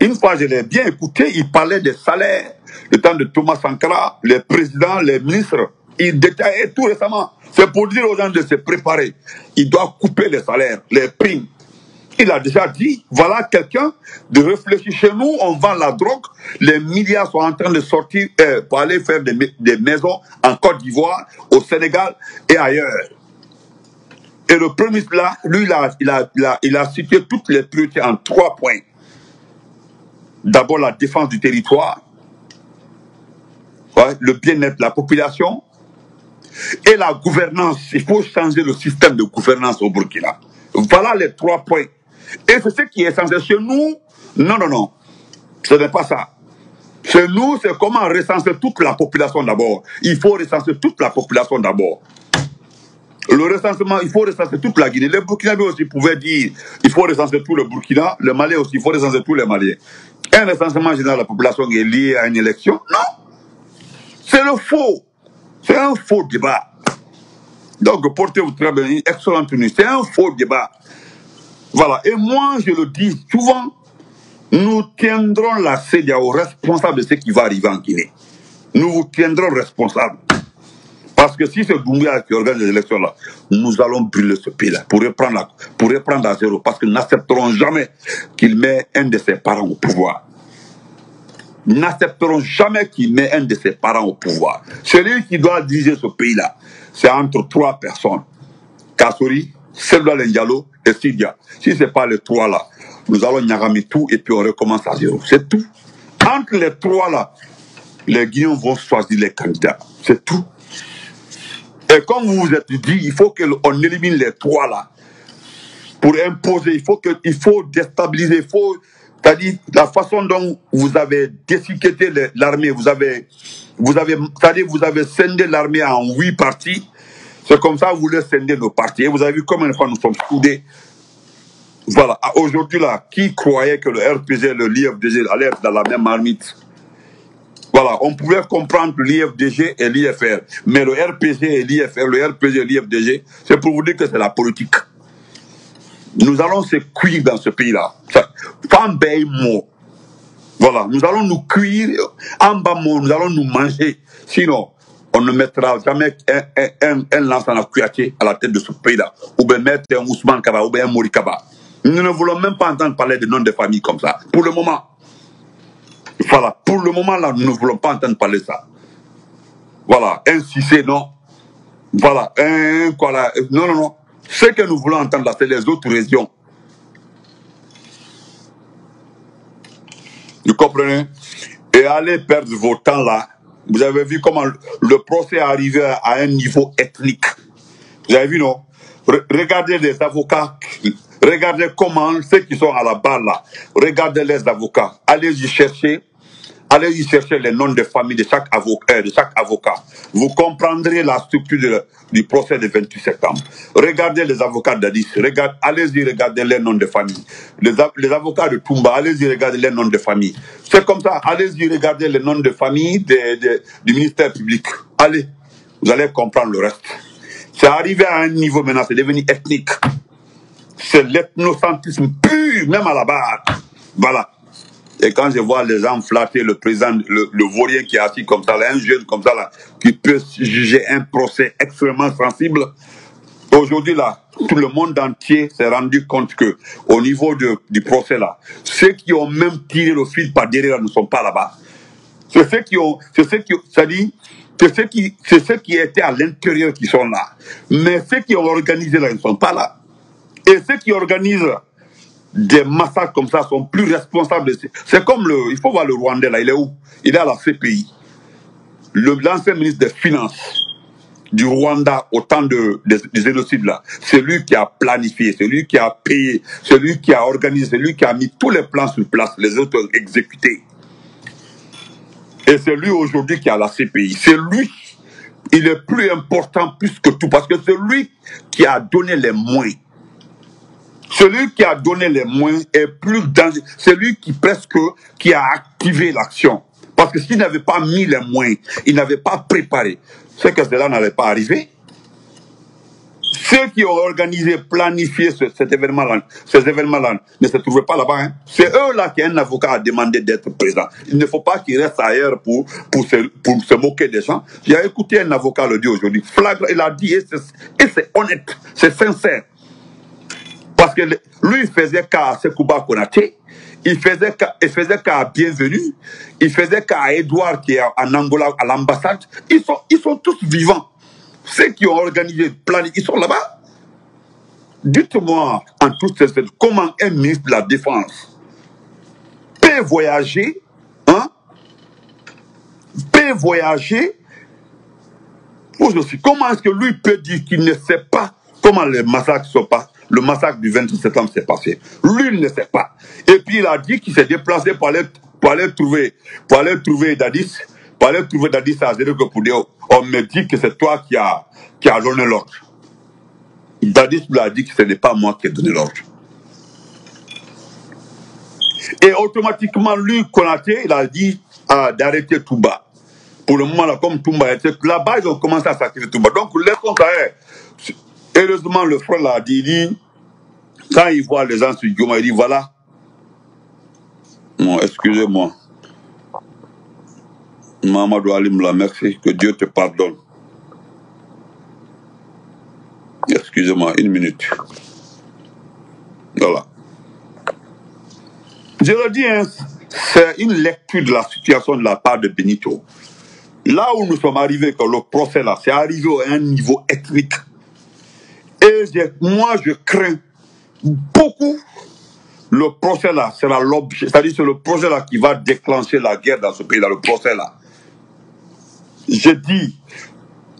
une fois je l'ai bien écouté, il parlait des salaires, le temps de Thomas Sankara, les présidents, les ministres, il détaillait tout récemment. C'est pour dire aux gens de se préparer. Il doit couper les salaires, les primes. Il a déjà dit, voilà quelqu'un de réfléchir. Chez nous, on vend la drogue, les milliards sont en train de sortir euh, pour aller faire des, maisons en Côte d'Ivoire, au Sénégal et ailleurs. Et le premier là, lui, il il, il a cité toutes les priorités en trois points. D'abord, la défense du territoire, le bien-être de la population et la gouvernance. Il faut changer le système de gouvernance au Burkina. Voilà les trois points. Et c'est ce qui est essentiel. Chez nous, non, non, non. Ce n'est pas ça. Chez nous, c'est comment recenser toute la population d'abord. Il faut recenser toute la population d'abord. Le recensement, il faut recenser toute la Guinée. Les Burkinabés aussi pouvaient dire il faut recenser tout le Burkina, le Mali aussi, il faut recenser tous les Maliens. Un recensement général de la population est lié à une élection? Non. C'est le faux. C'est un faux débat. Donc, portez-vous très bien, excellente tenue. C'est un faux débat. Voilà. Et moi, je le dis souvent, nous tiendrons la CDAO responsable de ce qui va arriver en Guinée. Nous vous tiendrons responsable. Parce que si c'est Doumbouya qui organise les élections là, nous allons brûler ce pays-là pour reprendre, la- pour reprendre à zéro. Parce que nous n'accepterons jamais qu'il met un de ses parents au pouvoir. Nous n'accepterons jamais qu'il met un de ses parents au pouvoir. Celui qui doit diriger ce pays-là, c'est entre trois personnes. Kassori, Selva Lendialo et Sidia. Si ce n'est pas les trois là, nous allons Nyagami tout et puis on recommence à zéro. C'est tout. Entre les trois là, les Guinéens vont choisir les candidats. C'est tout. Et comme vous vous êtes dit, il faut qu'on élimine les trois là. Pour imposer, il faut, que, il faut déstabiliser, il faut. C'est-à-dire, la façon dont vous avez déciqueté le- l'armée, vous avez. Vous avez, c'est-à-dire, vous avez scindé l'armée en huit parties. C'est comme ça que vous voulez scinder nos partis. Et vous avez vu combien de fois nous sommes soudés. Voilà. Aujourd'hui, là, qui croyait que le RPG et le l'IFDG allaient être dans la même marmite? Voilà, on pouvait comprendre l'IFDG et l'IFR. Mais le RPG et l'IFR, le RPG et l'IFDG, c'est pour vous dire que c'est la politique. Nous allons se cuire dans ce pays-là. Femme mot. Voilà, nous allons nous cuire en bas mot, nous allons nous manger. Sinon, on ne mettra jamais un, un, un, un lance en à la tête de ce pays-là. Ou bien mettre un Ousmane Kaba, ou bien un Mori Kaba. Nous ne voulons même pas entendre parler de noms de famille comme ça. Pour le moment. Voilà, pour le moment là, nous ne voulons pas entendre parler de ça. Voilà, un Cissé, non. Voilà, un quoi là. Non, non, non. Ce que nous voulons entendre là, c'est les autres régions. Vous comprenez? Et allez perdre vos temps là. Vous avez vu comment le procès est arrivé à un niveau ethnique. Vous avez vu, non? Re- Regardez les avocats. Regardez comment ceux qui sont à la barre là. Regardez les avocats. Allez-y chercher. Allez-y chercher les noms de famille de chaque, avocat, de chaque avocat. Vous comprendrez la structure du procès du 28 septembre. Regardez les avocats d'Addis. Regardez, allez-y regarder les noms de famille. Les, av- les avocats de Toumba, allez-y regarder les noms de famille. C'est comme ça. Allez-y regarder les noms de famille du ministère public. Allez, vous allez comprendre le reste. C'est arrivé à un niveau maintenant, c'est devenu ethnique. C'est l'ethnocentrisme pur, même à la base. Voilà. Et quand je vois les gens flatter le président, le, le vaurien qui est assis comme ça, là, un jeune comme ça, là, qui peut juger un procès extrêmement sensible, aujourd'hui, là, tout le monde entier s'est rendu compte que, au niveau du procès, là, ceux qui ont même tiré le fil par derrière ne sont pas là-bas. C'est ceux qui ont, c'est ceux qui, ça dit, c'est ceux qui, c'est ceux qui étaient à l'intérieur qui sont là. Mais ceux qui ont organisé là, ils ne sont pas là. Et ceux qui organisent des massacres comme ça sont plus responsables. C'est comme le, il faut voir le Rwandais là, il est où? Il est à la CPI. L'ancien ministre des Finances du Rwanda au temps de, des, des génocides là, c'est lui qui a planifié, c'est lui qui a payé, c'est lui qui a organisé, c'est lui qui a mis tous les plans sur place, les autres ont exécuté. Et c'est lui aujourd'hui qui a la CPI. C'est lui, il est plus important plus que tout parce que c'est lui qui a donné les moyens. Celui qui a donné les moyens est plus dangereux. C'est lui qui presque qui a activé l'action. Parce que s'il n'avait pas mis les moyens, il n'avait pas préparé, c'est que cela n'allait pas arriver. Ceux qui ont organisé, planifié ce- cet événement-là, ces événements-là, ne se trouvaient pas là-bas. hein. C'est eux-là qui un avocat a demandé d'être présent. Il ne faut pas qu'ils restent ailleurs pour, pour, se, pour se moquer des gens. J'ai écouté un avocat le dire aujourd'hui. Il a dit, et c'est honnête, c'est sincère. Lui, faisait cas à Sekouba Konaté, il faisait cas, il faisait cas à Bienvenue, il faisait cas à Edouard qui est en Angola à l'ambassade. Ils sont, ils sont tous vivants. Ceux qui ont organisé le plan, ils sont là-bas. Dites-moi, en toute sincérité, comment un ministre de la Défense peut voyager, hein, peut voyager? Comment est-ce que lui peut dire qu'il ne sait pas comment le massacre se passe, le massacre du 26 septembre s'est passé Lui, il ne sait pas. Et puis il a dit qu'il s'est déplacé pour aller, pour aller trouver, pour aller trouver Dadis, pour aller trouver Dadis à Zéro on me dit que c'est toi qui as, qui a donné l'ordre. Dadis lui a dit que ce n'est pas moi qui ai donné l'ordre. Et automatiquement, lui, Konaté, il a dit ah, d'arrêter Touba. Pour le moment, là, comme Toumba était là-bas, ils ont commencé à sacrifier Toumba. Donc, laissons ça. Heureusement, le frère l'a dit, quand il voit les gens sur Goma, il dit, voilà. Excusez-moi. Mamadou Alim, là, merci, que Dieu te pardonne. Excusez-moi, une minute. Voilà. Je le dis, hein, c'est une lecture de la situation de la part de Benito. Là où nous sommes arrivés, que le procès là, c'est arrivé à un niveau ethnique. Et moi, je crains beaucoup le procès là sera l'objet, c'est-à-dire c'est le projet là qui va déclencher la guerre dans ce pays-là, le procès là. Je dis,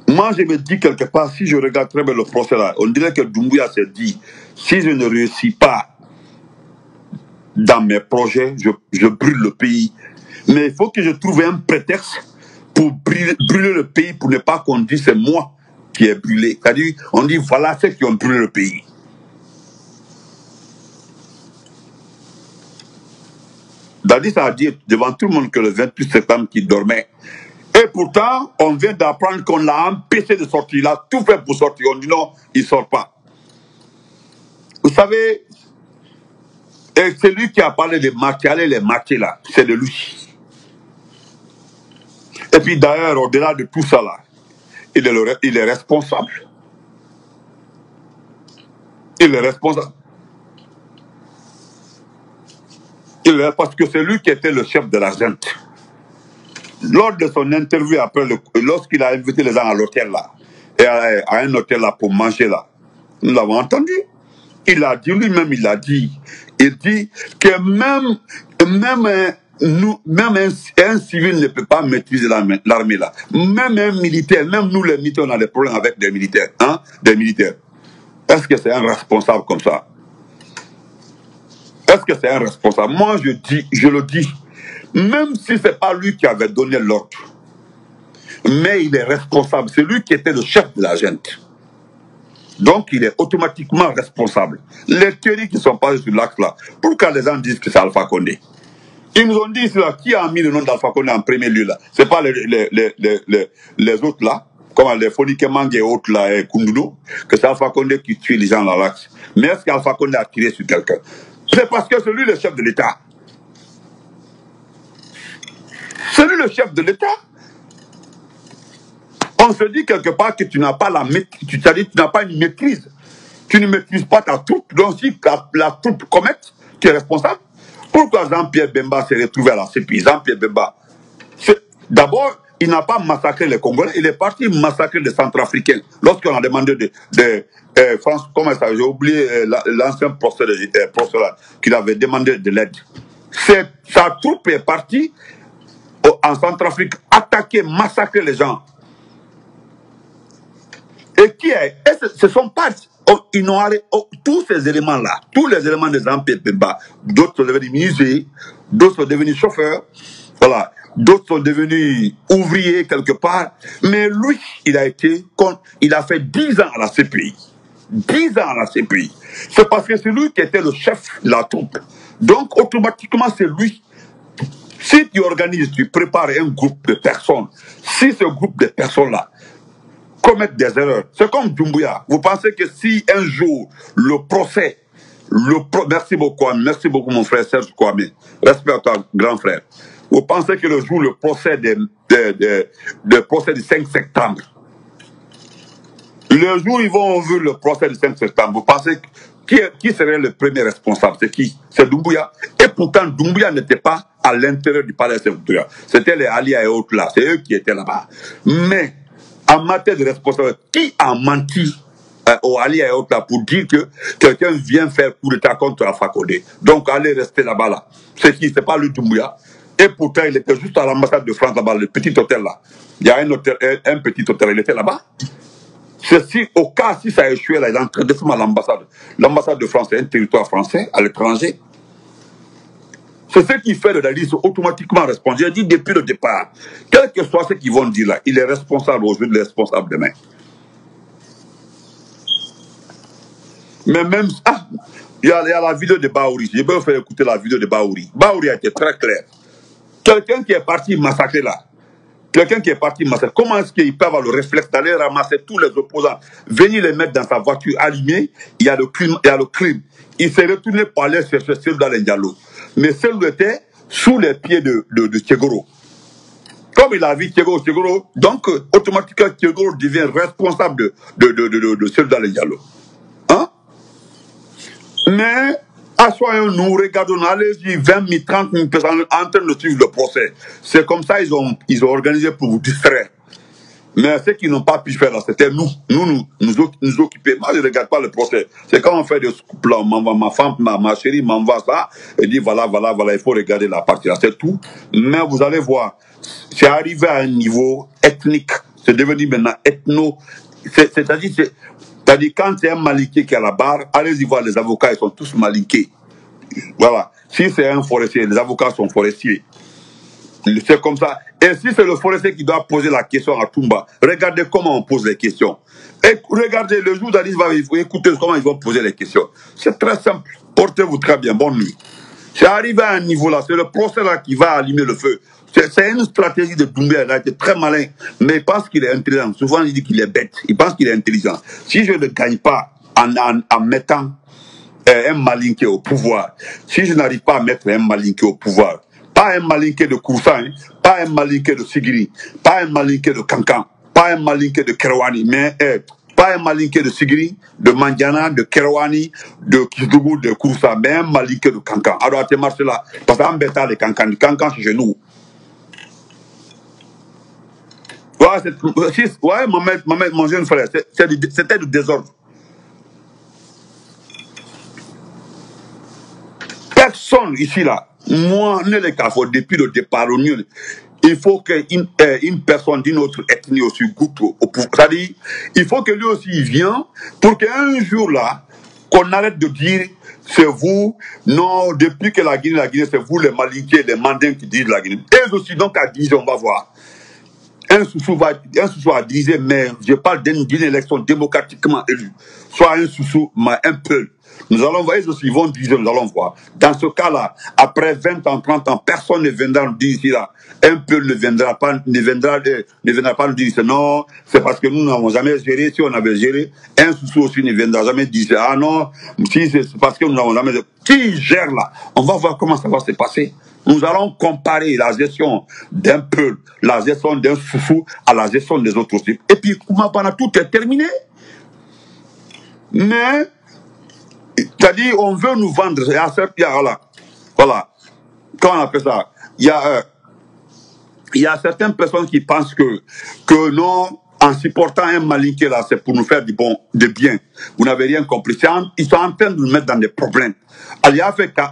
moi je me dis quelque part, si je regarde très bien le procès là, on dirait que Doumbouya s'est dit, si je ne réussis pas dans mes projets, je, je brûle le pays. Mais il faut que je trouve un prétexte pour brûler, brûler le pays, pour ne pas qu'on dise c'est moi qui ai brûlé. C'est-à-dire, on dit voilà ceux qui ont brûlé le pays. Dadis a dit devant tout le monde que le 28 septembre qui dormait. Et pourtant, on vient d'apprendre qu'on l'a empêché de sortir. Il a tout fait pour sortir. On dit non, il ne sort pas. Vous savez, et c'est lui qui a parlé de marquer, allez les marquer là, c'est de lui. Et puis d'ailleurs, au-delà de tout ça là, il est, responsable. Il est responsable. Parce que c'est lui qui était le chef de la gente. Lors de son interview après, lorsqu'il a invité les gens à l'hôtel là, et à, à, un hôtel là pour manger là, nous l'avons entendu. Il a dit, lui-même, il a dit, il dit que même, même nous, même un, civil ne peut pas maîtriser l'armée là. Même un militaire, même nous les militaires, on a des problèmes avec des militaires, hein, des militaires. Est-ce que c'est un responsable comme ça? Est-ce que c'est un responsable? Moi, je dis, je le dis, même si c'est pas lui qui avait donné l'ordre, mais il est responsable. C'est lui qui était le chef de la gente. Donc, il est automatiquement responsable. Les théories qui sont passées sur l'axe là, pourquoi les gens disent que c'est Alpha Condé? Ils nous ont dit là, qui a mis le nom d'Alpha Condé en premier lieu là C'est pas les, les, les, les, les autres là, comme les Fonikemang et autres là, et Kundudu, que c'est Alpha Condé qui tue les gens dans l'axe. Mais est-ce qu'Alpha Condé a tiré sur quelqu'un? C'est parce que c'est lui le chef de l'État. C'est lui le chef de l'État. On se dit quelque part que tu n'as pas la maîtrise, tu, n'as pas une maîtrise. Tu ne maîtrises pas ta troupe. Donc si la, la troupe commet, tu es responsable. Pourquoi Jean-Pierre Bemba s'est retrouvé à la CPI Jean-Pierre Bemba, d'abord, il n'a pas massacré les Congolais, il est parti massacrer les Centrafricains. Lorsqu'on a demandé de, de euh, France, comment ça, j'ai oublié euh, l'ancien procès, euh, qu'il avait demandé de l'aide. Sa troupe est partie en Centrafrique attaquer, massacrer les gens. Et qui est ce, ce sont pas Ils n'ont oh, tous ces éléments-là, tous les éléments des bas, d'autres sont devenus musées, d'autres sont devenus chauffeurs, voilà, d'autres sont devenus ouvriers quelque part, mais lui, il a été, il a fait 10 ans à la CPI. 10 ans à la CPI. C'est parce que c'est lui qui était le chef de la troupe. Donc, automatiquement, c'est lui. Si tu organises, tu prépares un groupe de personnes, si ce groupe de personnes-là commettre des erreurs. C'est comme Dumbuya. Vous pensez que si un jour le procès, merci beaucoup, merci beaucoup mon frère Serge Kwame, respect à toi grand frère. Vous pensez que le jour le procès du 5 septembre, le jour où ils vont ouvrir le procès du 5 septembre, vous pensez qui, qui serait le premier responsable? C'est qui? C'est Dumbuya. Et pourtant, Dumbuya n'était pas à l'intérieur du palais Doumbouya. C'était les alliés et autres là. C'est eux qui étaient là-bas. Mais en matière de responsabilité, qui a menti euh, aux alliés et autres pour dire que quelqu'un vient faire coup d'état contre la Condé? Donc, allez rester là-bas là. C'est qui? C'est pas lui Doumbouya. Et pourtant, il était juste à l'ambassade de France là-bas, le petit hôtel là. Il y a un, hôtel, un, petit hôtel, il était là-bas. Ceci, au cas si ça a échoué là, il est en train de à l'ambassade. L'ambassade de France est un territoire français à l'étranger. C'est ce qui fait de la liste automatiquement responsable. J'ai dit depuis le départ, quel que soit ce qu'ils vont dire là, il est responsable aujourd'hui, il est responsable demain. Mais même ça, il y, a, la vidéo de Baouri. Je vais vous faire écouter la vidéo de Baouri. Baouri a été très clair. Quelqu'un qui est parti massacrer là, quelqu'un qui est parti massacrer, comment est-ce qu'il peut avoir le réflexe d'aller ramasser tous les opposants, venir les mettre dans sa voiture allumée, il y a le crime, il s'est retourné pour aller chercher dans les dialogues mais celle-là était sous les pieds de, de, Tchegoro. Comme il a vu Tchegoro, Tchegoro, donc euh, automatiquement Tchegoro devient responsable de, de, de, de, de celle dans les. Hein? Mais Assoyons-nous, regardons, allez-y, 20 000, 30 000 personnes en train de suivre le procès. C'est comme ça ils ont, ils ont organisé pour vous distraire. Mais ceux qui n'ont pas pu faire là, c'était nous. Nous, nous, nous, nous occuper. Moi, je ne regarde pas le procès. C'est quand on fait des plans, ma, femme, ma, ma chérie m'envoie ça, et dit voilà, voilà, voilà, il faut regarder la partie là. C'est tout. Mais vous allez voir, c'est arrivé à un niveau ethnique. C'est devenu maintenant ethno. C'est-à-dire, c'est-à-dire, quand c'est un malinqué qui est à la barre, allez-y voir les avocats, ils sont tous malinqués. Voilà. Si c'est un forestier, les avocats sont forestiers. C'est comme ça. Et si c'est le forestier qui doit poser la question à Toumba, regardez comment on pose les questions. Et regardez, le jour d'Alice va écouter comment ils vont poser les questions. C'est très simple. Portez-vous très bien. Bonne nuit. C'est arrivé à un niveau là. C'est le procès là qui va allumer le feu. C'est une stratégie de Doumbia. Il a été très malin. Mais il pense qu'il est intelligent. Souvent, il dit qu'il est bête. Il pense qu'il est intelligent. Si je ne gagne pas en, en, mettant euh, un malinqué au pouvoir, si je n'arrive pas à mettre un malinqué au pouvoir, pas un malinqué de Koursan, hein. pas un malinqué de Sigiri, pas un malinqué de Kankan, pas un malinqué de Kerwani, mais eh, pas un malinqué de Sigiri, de Mandiana, de Kerwani, de Kidougou, de Koursa, mais un malinqué de Kankan. Alors, tu marches là, parce qu'un bêta de Kankan, Kankan c'est chez nous. Ouais, ouais mon, mon jeune frère, c'était du désordre. Personne ici là moi, ne les depuis le départ, il faut qu'une euh, une personne d'une autre ethnie aussi goûte au pouvoir. C'est-à-dire, il faut que lui aussi vienne pour qu'un jour là, qu'on arrête de dire c'est vous, non, depuis que la Guinée, la Guinée, c'est vous les Malinqués, les Mandins qui disent la Guinée. Et aussi, donc, à 10 on va voir. Un sous-sous va, un sous à dire, mais je parle d'une élection démocratiquement élue. Soit un sous-sous, mais un peu. Nous allons voir, ils aussi vont dire, nous allons voir. Dans ce cas-là, après 20 ans, 30 ans, personne ne viendra nous dire ici, là, un peu ne viendra pas, ne viendra, ne viendra pas nous dire, non, c'est parce que nous n'avons jamais géré, si on avait géré, un sous aussi ne viendra jamais dire, ah non, si c'est parce que nous n'avons jamais, qui gère là? On va voir comment ça va se passer. Nous allons comparer la gestion d'un peuple, la gestion d'un sous à la gestion des autres types. Et puis, comment tout est terminé. Mais, c'est-à-dire, on veut nous vendre. Il y a, voilà, voilà. Comment on appelle ça Il y y a certaines personnes qui pensent que, que non, en supportant un malinqué c'est pour nous faire du bon, de bien. Vous n'avez rien compris. ils sont en train de nous mettre dans des problèmes.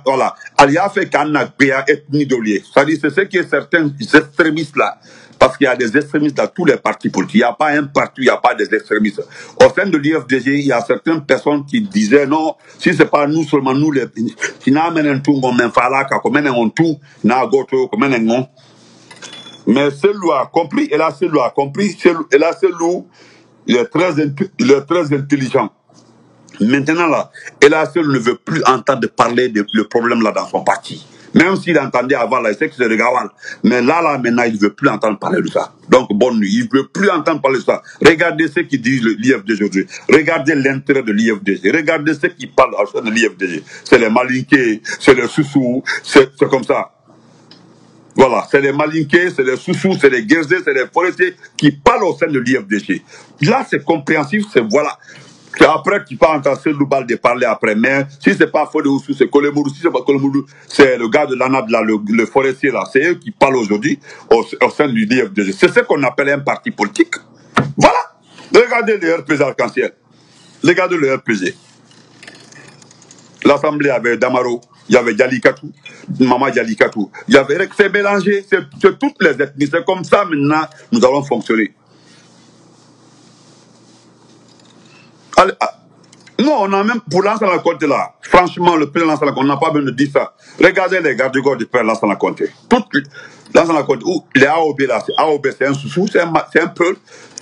Voilà. C'est-à-dire, c'est ce que certains extrémistes là, parce qu'il y a des extrémistes dans tous les partis politiques. Il n'y a pas un parti, il n'y a pas des extrémistes. Au sein de l'IFDG, il y a certaines personnes qui disaient non, si c'est pas nous seulement, nous les, Mais celui a compris, et là, celui a compris, et là, celui, il est très, il est très intelligent. Maintenant, là, et là, celui ne veut plus entendre parler le problème là dans son parti. Même s'il entendait avant, là, il sait que c'est le Gawal. Mais là, maintenant, il ne veut plus entendre parler de ça. Donc, bonne nuit. Il ne veut plus entendre parler de ça. Regardez ce qui dit l'IFDG aujourd'hui. Regardez l'intérêt de l'IFDG. Regardez ce qui parle au sein de l'IFDG. C'est les malinqués, c'est les sous-sous, c'est comme ça. Voilà, c'est les malinqués, c'est les sous-sous, c'est les guerzés, c'est les forestiers qui parlent au sein de l'IFDG. Là, c'est compréhensif, c'est voilà. C'est après qu'il part entendre Loubal de parler après. Mais si c'est pas Fodé Oussou, c'est Kolemourou. Si c'est pas Kolemourou, c'est le gars de l'ANAD, là, le, forestier, là. C'est eux qui parlent aujourd'hui au, sein du DFDG. C'est ce qu'on appelle un parti politique. Voilà. Regardez le RPG arc-en-ciel. Regardez le RPG. L'Assemblée avait Damaro, il y avait Djalikatou, Maman Djalikatou. Il y avait, c'est mélangé, c'est toutes les ethnies. C'est comme ça maintenant, nous allons fonctionner. Ah, non, on a même, pour lancer la côté là, franchement, le président lancer la on n'a pas besoin de dire ça. Regardez les gardes du corps du père lancer la côté. Tout, lancer la côté, où les AOB là, AOB c'est un sous c'est un, peu.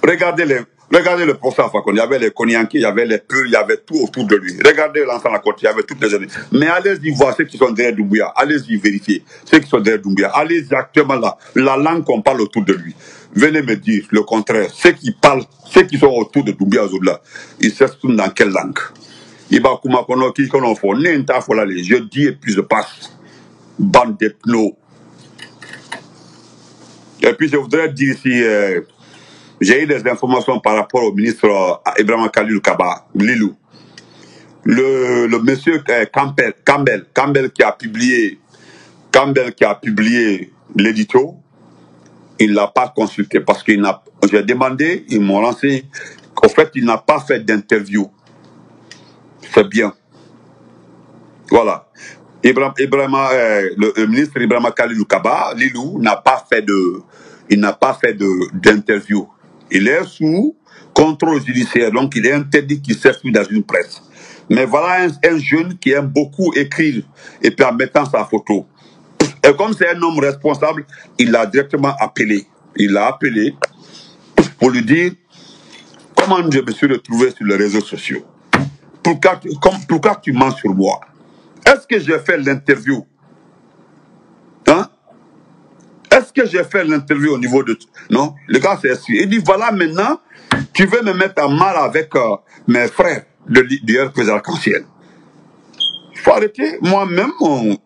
Regardez Regardez le procès à Il y avait les Konyanki, il y avait les Purs, il y avait tout autour de lui. Regardez l'ensemble à côté, il y avait toutes les années. Mais allez-y voir ceux qui sont derrière Doumbouya. Allez-y vérifier ceux qui sont derrière Doumbouya. Allez-y actuellement là, la langue qu'on parle autour de lui. Venez me dire le contraire. Ceux qui parlent, ceux qui sont autour de Doumbouya aujourd'hui ils s'expriment dans quelle langue? Fait, n'importe quoi je dis et puis je passe. Bande de pneus. Et puis je voudrais dire ici, euh, j'ai eu des informations par rapport au ministre Ibrahim Khalil Kaba, Lilou. le, le monsieur euh, Campbell, Campbell, Campbell qui a publié, Campbell qui a publié l'édito, il l'a pas consulté parce qu'il n'a, j'ai demandé, ils m'ont lancé, en fait, il n'a pas fait d'interview. C'est bien. Voilà. Ibrahim, euh, le, ministre Ibrahim Khalilou Kaba, Lilou, n'a pas fait de, il n'a pas fait d'interview. Il est sous contrôle judiciaire, donc il est interdit qu'il s'exprime dans une presse. Mais voilà un, un jeune qui aime beaucoup écrire et puis en mettant sa photo. Et comme c'est un homme responsable, il l'a directement appelé. Il l'a appelé pour lui dire comment je me suis retrouvé sur les réseaux sociaux. Pourquoi, pourquoi tu mens sur moi? Est-ce que j'ai fait l'interview? Hein? Est-ce que j'ai fait l'interview au niveau de... Non, le gars s'est assis. Il dit, voilà maintenant, tu veux me mettre en mal avec euh, mes frères de l'IR arc-en-ciel. Il faut arrêter. Moi-même, on-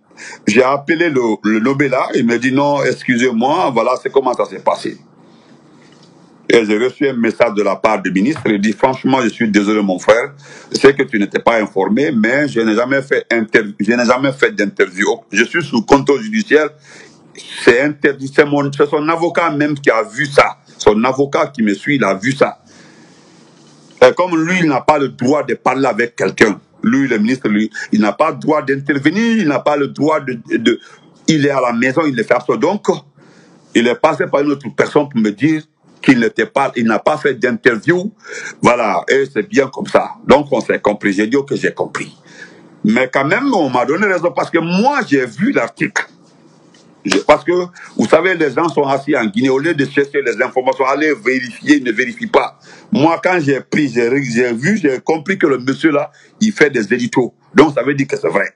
j'ai appelé le, le Nobela, il me dit, non, excusez-moi, voilà, c'est comment ça s'est passé. Et j'ai reçu un message de la part du ministre. Il dit franchement, je suis désolé, mon frère. Je sais que tu n'étais pas informé, mais je n'ai jamais fait je n'ai jamais fait d'interview. Je suis sous contrôle judiciaire. C'est interdit. C'est mon, c'est son avocat même qui a vu ça. Son avocat qui me suit, il a vu ça. Et comme lui, il n'a pas le droit de parler avec quelqu'un. Lui, le ministre, lui, il n'a pas le droit d'intervenir. Il n'a pas le droit de, il est à la maison, il est fait ça. Donc, il est passé par une autre personne pour me dire qu'il n'était pas, il n'a pas fait d'interview. Voilà, et c'est bien comme ça. Donc on s'est compris. J'ai dit que j'ai compris. Mais quand même, on m'a donné raison parce que moi j'ai vu l'article. Parce que, vous savez, les gens sont assis en Guinée, au lieu de chercher les informations, aller vérifier, ne vérifient pas. Moi, quand j'ai pris, j'ai j'ai vu, j'ai compris que le monsieur là, il fait des éditos. Donc, ça veut dire que c'est vrai.